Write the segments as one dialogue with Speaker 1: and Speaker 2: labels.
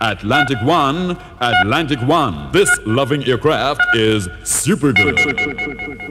Speaker 1: Atlantic One, Atlantic One. This loving aircraft is super good.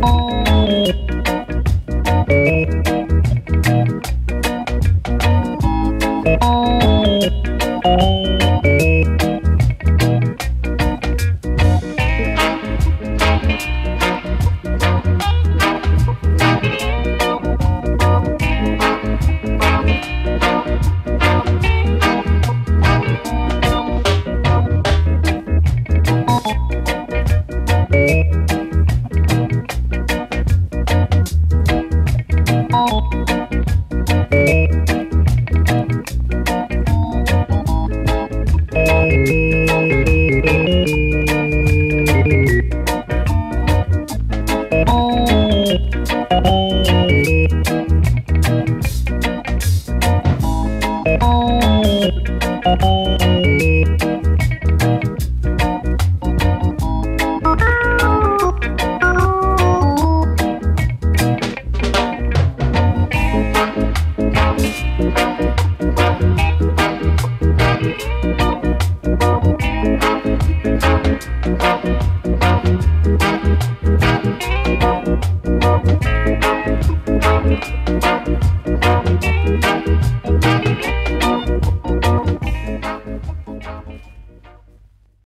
Speaker 1: Bye. Bye.